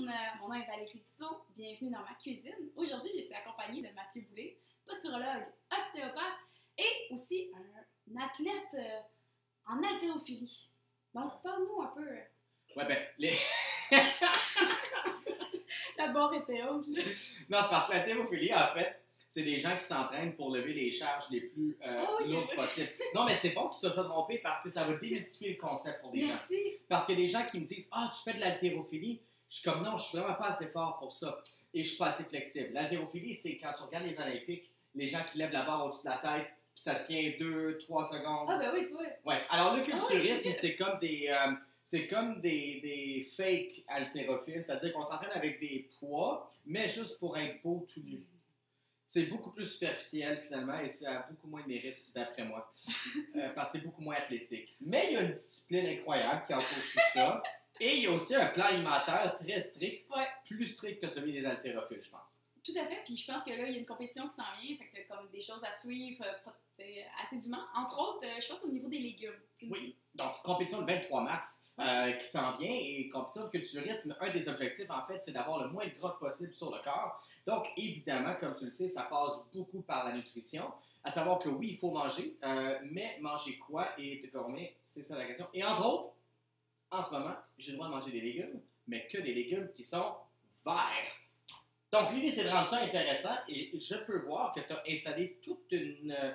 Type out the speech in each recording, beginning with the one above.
monde! Mon nom est Valérie Tissot. Bienvenue dans ma cuisine. Aujourd'hui, je suis accompagnée de Mathieu Boulet, posturologue, ostéopathe et aussi un athlète euh, en haltérophilie. Donc, parle-nous un peu. euh, Ouais, ben, les... La barre était haute. là. non, c'est parce que la thérophilie, en fait, c'est des gens qui s'entraînent pour lever les charges les plus euh, Ah oui, lourdes possibles. Non, mais c'est bon que tu te sois trompé parce que ça va démystifier le concept pour des gens. Merci. Parce qu'il y a des gens qui me disent Ah, tu fais de l'haltérophilie. Je suis comme non, je suis vraiment pas assez fort pour ça. Et je suis pas assez flexible. L'haltérophilie, c'est quand tu regardes les Olympiques, les gens qui lèvent la barre au-dessus de la tête, puis ça tient 2-3 secondes. Ah, ben oui, toi. Ouais. Alors, le Ah culturisme, c'est c'est comme des. euh, c'est comme des, des fake haltérophiles, c'est-à-dire qu'on s'entraîne avec des poids, mais juste pour être beau tout nu. C'est beaucoup plus superficiel finalement et ça a beaucoup moins de mérite d'après moi, euh, parce que c'est beaucoup moins athlétique. Mais il y a une discipline incroyable qui entoure tout ça, et il y a aussi un plan alimentaire très strict, Ouais. plus strict que celui des haltérophiles, je pense. Tout à fait. Puis je pense que là, il y a une compétition qui s'en vient. Fait que comme des choses à suivre euh, t'sais, assidûment. Entre autres, euh, je pense au niveau des légumes. Oui. Donc, compétition le 23 mars euh, qui s'en vient et compétition de culturisme, un des objectifs, en fait, c'est d'avoir le moins de gras possible sur le corps. Donc, évidemment, comme tu le sais, ça passe beaucoup par la nutrition. À savoir que oui, il faut manger, euh, mais manger quoi et de combien, c'est ça la question. Et entre autres, en ce moment, j'ai le droit de manger des légumes, mais que des légumes qui sont verts. Donc, l'idée, c'est de rendre ça intéressant et je peux voir que tu as installé toute une. euh,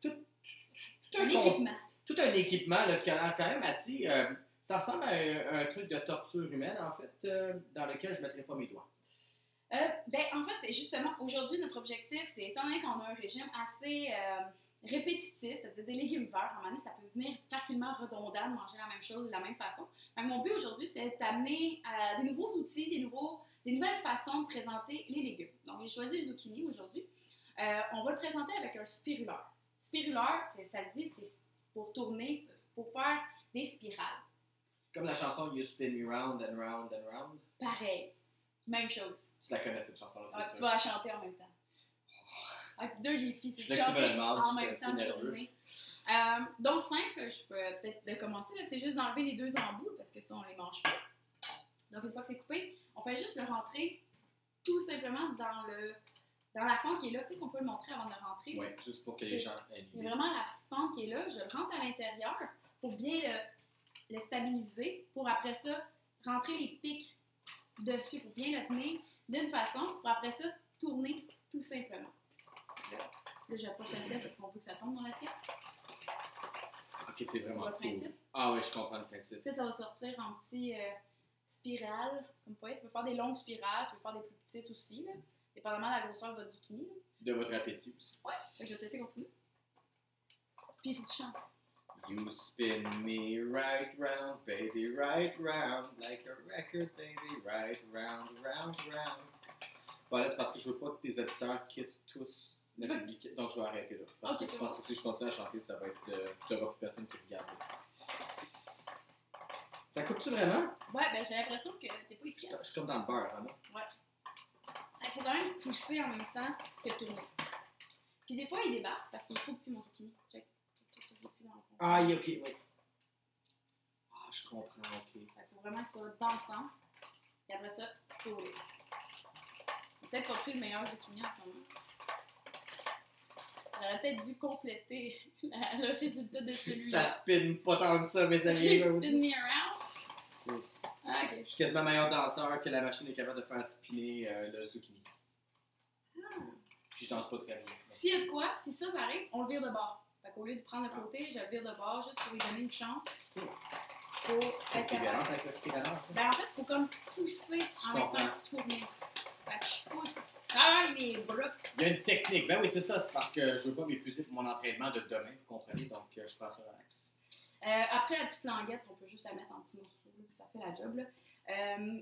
tout, tout- tout Un équipement. tout un équipement là, qui a l'air quand même assez. euh, ça ressemble à un, un truc de torture humaine, en fait, euh, dans lequel je ne mettrai pas mes doigts. Euh, ben, en fait, justement, aujourd'hui, notre objectif, c'est étant donné qu'on a un régime assez répétitif, c'est-à-dire des légumes verts, à un moment donné, ça peut devenir facilement redondant de manger la même chose de la même façon. Que mon but aujourd'hui, c'est d'amener euh, des nouveaux outils, des, nouveaux, des nouvelles façons de présenter les légumes. Donc, j'ai choisi le zucchini aujourd'hui. Euh, on va le présenter avec un spiruleur. Spiruleur, ça le dit, c'est pour tourner, pour faire des spirales. Comme la chanson You Spin Me Round and Round and Round. Pareil, même chose. Tu la connais, cette chanson-là, Ah, tu vas la chanter en même temps. Deux défis, c'est en même temps de tourner. Euh, donc, simple, je peux peut-être de commencer, c'est juste d'enlever les deux embouts parce que ça, on les mange pas. Donc, une fois que c'est coupé, on fait juste le rentrer tout simplement dans le dans la fente qui est là. Peut-être qu'on peut le montrer avant de le rentrer. Oui, juste pour que les gens aient vraiment la petite fente qui est là. Je le rentre à l'intérieur pour bien le, le stabiliser, pour après ça rentrer les pics dessus, pour bien le tenir d'une façon, pour après ça tourner tout simplement. Là, j'approche l'assiette parce qu'on veut que ça tombe dans l'assiette. Ok, c'est vraiment le cool. principe. Ah oui, je comprends le principe. Puis là, ça va sortir en petits euh, spirales. Comme vous voyez, tu peux faire des longues spirales, tu peux faire des plus petites aussi, là, dépendamment de la grosseur de votre zucchini. De votre appétit aussi. Fait que je vais te laisser continuer. Puis il faut que tu chantes. You spin me right round, baby, right round, like a record, baby, right round, round, round. Bon, là, c'est parce que je veux pas que tes auditeurs quittent tous donc je vais arrêter là. Parce que je pense bon. que si je continue à chanter, ça va être. Euh, T'auras plus personne qui regarde. Ça coupe-tu vraiment? Ouais, ben j'ai l'impression que t'es pas Je efficace. je suis comme dans le beurre, vraiment. Il faut quand même pousser en même temps que tourner. Puis des fois, il débarque parce qu'il est trop petit, mon zucchini. Check. Check, check, check, depuis dans le fond. Ah, ok, oui. Ah, je comprends, ok. Qu'il faut vraiment que ça soit dans le centre. Et après ça, tourner. Peut-être pas pris le meilleur zucchini en ce moment. J'aurais peut-être dû compléter la- le résultat de Ça celui-là. spin pas tant que ça, mes amis. Spin me around. Ah. Je suis quasiment meilleur danseur que la machine est capable de faire spinner euh, le zucchini. Ah. Puis je danse pas très bien. S'il y a de quoi, si ça, ça arrive, on le vire de bord. Fait qu'au lieu de prendre le côté, je le vire de bord juste pour lui donner une chance. Pour être capable. ça? Ben en fait, il faut comme pousser Je en même temps que tourner. Fait que je pousse. Il est bras. Il y a une technique. Ben oui, c'est ça. C'est parce que je veux pas m'épuiser pour mon entraînement de demain, vous comprenez. Donc, euh, je prends ça relax. Euh, après la petite languette, on peut juste la mettre en petits morceaux. Ça fait la job. Là. Euh,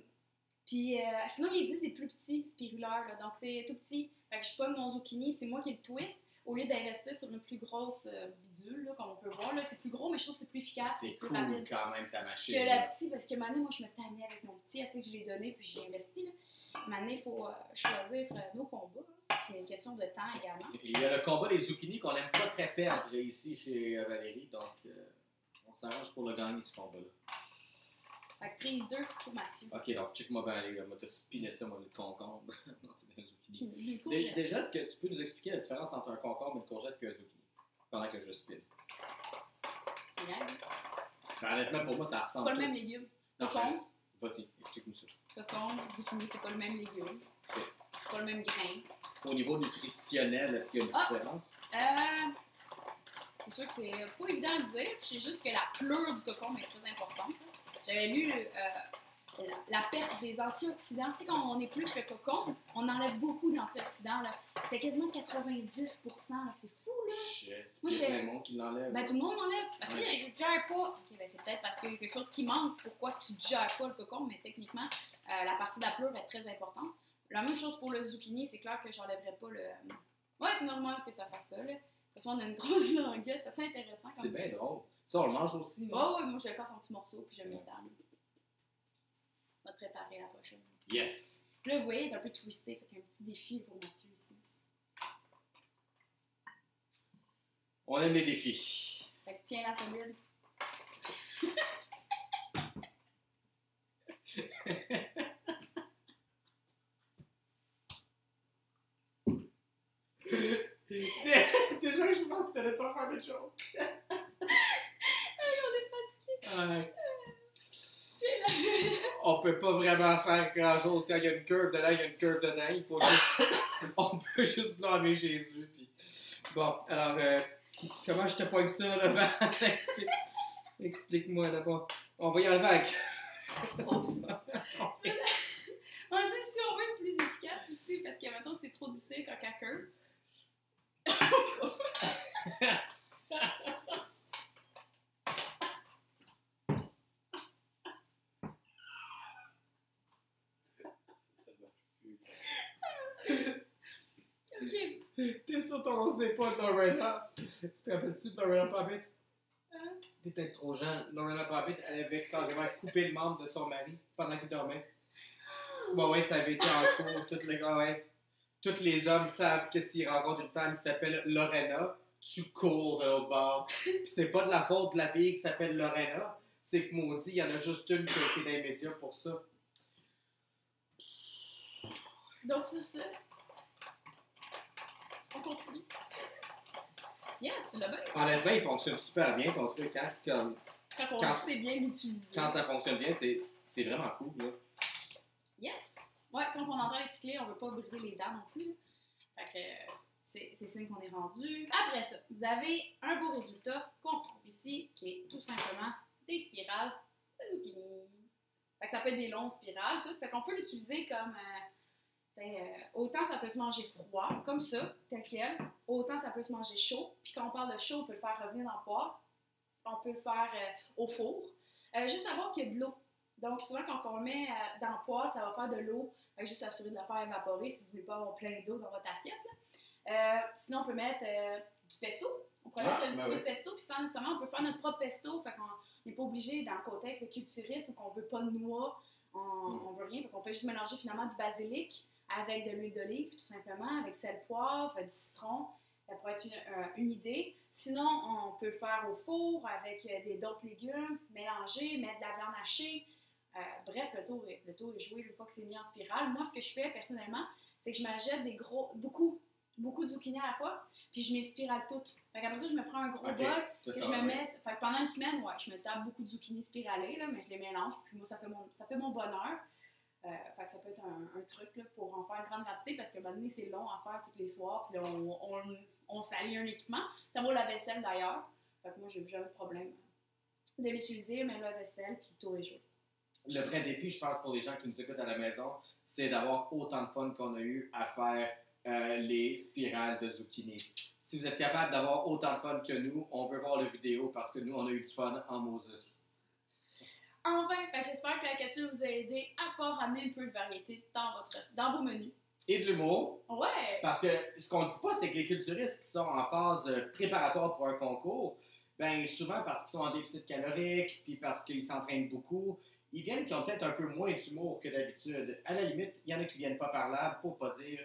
puis euh, sinon, il existe des plus petits spiruleurs. Là, donc c'est tout petit. Fait que je pogne mon zucchini, c'est moi qui le twist. Au lieu d'investir sur une plus grosse bidule, là, comme on peut voir, là, c'est plus gros, mais je trouve que c'est plus efficace, C'est plus cool rapide. quand même ta machine. que la petite, parce que maintenant, moi, je me tannais avec mon petit, assez que je l'ai donné, puis j'ai investi. Là. Maintenant, il faut euh, choisir euh, nos combats. Puis il y a une question de temps également. Il y a le combat des zucchinis qu'on n'aime pas très perdre ici chez euh, Valérie. Donc, euh, on s'arrange pour le gagner, ce combat-là. Fait que prise 2 pour Mathieu. Ok, alors check-moi bien aller, là. Moi, t'as spiné ça, moi, le concombre. non, c'est des zucchini. Dé-. Déjà, est-ce que tu peux nous expliquer la différence entre un concombre, une courgette et un zucchini pendant que je spin? C'est bien. Ben, honnêtement, pour moi, ça C'est ressemble. pas le même légume. Non, Concombre? Vas-y, explique-nous ça. Cocon, zucchini, c'est pas le même légume. C'est pas le même grain. Au niveau nutritionnel, est-ce qu'il y a une Ah! différence? Euh, c'est sûr que c'est pas évident à dire. Je sais juste que la pleure du cocon est très importante. J'avais lu euh, la, la perte des antioxydants. Tu sais, quand on épluche le cocon, on enlève beaucoup d'antioxydants. là. C'était quasiment 90 là. C'est. Shit. Moi, monde qui l'enlève. Ben, tout le monde enlève. Parce que Ouais. je digère pas. Ok, ben, c'est peut-être parce qu'il y a quelque chose qui manque. Pourquoi tu digères pas le cocon, mais techniquement, euh, la partie de la pleure est très importante. La même chose pour le zucchini, c'est clair que j'enlèverais pas le. Ouais, c'est normal que ça fasse ça, là. Parce qu'on a une grosse languette, ça c'est intéressant. C'est bien drôle. Ça, on le mange aussi. non? Oh, oui, moi je le casse en petits morceaux puis je le mets dans le. On va te préparer la prochaine. Yes. Là, vous voyez, il est un peu twisté, fait qu'un petit défi pour Mathieu ici. On aime les défis. Fait que tiens la solide. Déjà, je pense que t'allais pas faire de joke. On est fatigué. Ouais. On peut pas vraiment faire grand chose quand il y a une curve dedans, il y a une curve dedans. Il faut juste... On peut juste blâmer Jésus. Puis... Bon, alors, euh, comment je te pogne ça, là? Val? Explique- Explique-moi d'abord. On va y enlever avec. On va dire si on veut être plus efficace ici, parce que mettons que c'est trop difficile quand. Ok. T'es sur ton sait pas de Lorena? Tu te rappelles-tu de Lorena Babbitt? Hein? T'es peut-être trop jeune. Lorena Babbitt, elle avait carrément coupé le membre de son mari pendant qu'il dormait. Bon, ouais, ça avait été en cours. Tous les, ouais. Tous les hommes savent que s'ils rencontrent une femme qui s'appelle Lorena, tu cours de l'autre bord. Puis c'est pas de la faute de la fille qui s'appelle Lorena. C'est que maudit, il y en a juste une qui a été dans les médias pour ça. Donc, sur ça, on continue. Yes, l'as bien. Honnêtement, il fonctionne super bien ton truc, hein? Comme, Quand on Quand- sait bien l'utiliser. quand ça fonctionne bien, c'est vraiment cool, là. Yes! Ouais, quand on entend les ticler, on veut pas briser les dents non plus. Fait que euh, c'est signe qu'on est rendu. Après ça, vous avez un beau résultat qu'on retrouve ici, qui est tout simplement des spirales de zucchini. Fait que ça peut être des longues spirales, tout. Fait qu'on peut l'utiliser comme. euh, autant ça peut se manger froid, comme ça, tel quel, autant ça peut se manger chaud. Puis quand on parle de chaud, on peut le faire revenir dans le poêle. On peut le faire euh, au four. Euh, juste savoir qu'il y a de l'eau. Donc, souvent, quand on le met euh, dans le poêle, ça va faire de l'eau. Juste s'assurer de la faire évaporer si vous voulez pas avoir plein d'eau dans votre assiette. là. Euh, sinon, on peut mettre euh, du pesto. On pourrait Ah, mettre un ben petit peu de pesto, puis sans nécessairement, on peut faire notre propre pesto. Fait qu'on n'est pas obligé, dans le contexte de culturiste, ou qu'on veut pas de noix, on, Mm. on veut rien. Fait qu'on fait juste mélanger finalement du basilic avec de l'huile d'olive, tout simplement, avec sel, poivre, du citron. Ça pourrait être une, euh, une idée. Sinon, on peut le faire au four avec euh, des d'autres légumes, mélanger, mettre de la viande hachée. Euh, bref, le tour, est, le tour est joué une fois que c'est mis en spirale. Moi, ce que je fais personnellement, c'est que je m'achète des gros, beaucoup, beaucoup de zucchini à la fois, puis je mets spirale toutes. Fait qu'après ça, je me prends un gros bol, que je me mets, fait pendant une semaine, ouais, je me tape beaucoup de zucchini spiralés, là, mais je les mélange, puis moi, ça fait mon, ça fait mon bonheur. Euh, fait que ça peut être un, un truc là, pour en faire une grande quantité, parce que maintenant, c'est long à faire tous les soirs, puis on, on, on salit un équipement. Ça vaut la vaisselle d'ailleurs. Moi, j'ai jamais de problème de l'utiliser, même la vaisselle, puis tous les jours. Le vrai défi, je pense, pour les gens qui nous écoutent à la maison, c'est d'avoir autant de fun qu'on a eu à faire euh, les spirales de zucchini. Si vous êtes capable d'avoir autant de fun que nous, on veut voir la vidéo parce que nous, on a eu du fun en Moses. Enfin, fait j'espère que la capsule vous a aidé à pouvoir ramener un peu de variété dans, votre, dans vos menus. Et de l'humour, Ouais! parce que ce qu'on ne dit pas, c'est que les culturistes qui sont en phase euh, préparatoire pour un concours, ben souvent parce qu'ils sont en déficit calorique, puis parce qu'ils s'entraînent beaucoup, ils viennent qui ont peut-être un peu moins d'humour que d'habitude. À la limite, il y en a qui viennent pas par là, pour pas dire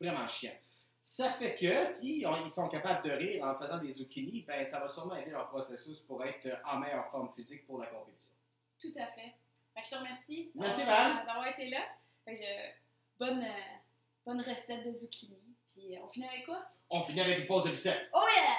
vraiment chiant. Ça fait que si on- ils sont capables de rire en faisant des zucchini, ben ça va sûrement aider leur processus pour être en meilleure forme physique pour la compétition. Tout à fait. Fait que je te remercie d'avoir été là. Fait que je- bonne, euh, bonne recette de zucchini. Puis euh, on finit avec quoi? On finit avec une pause de bicep. Oh yeah!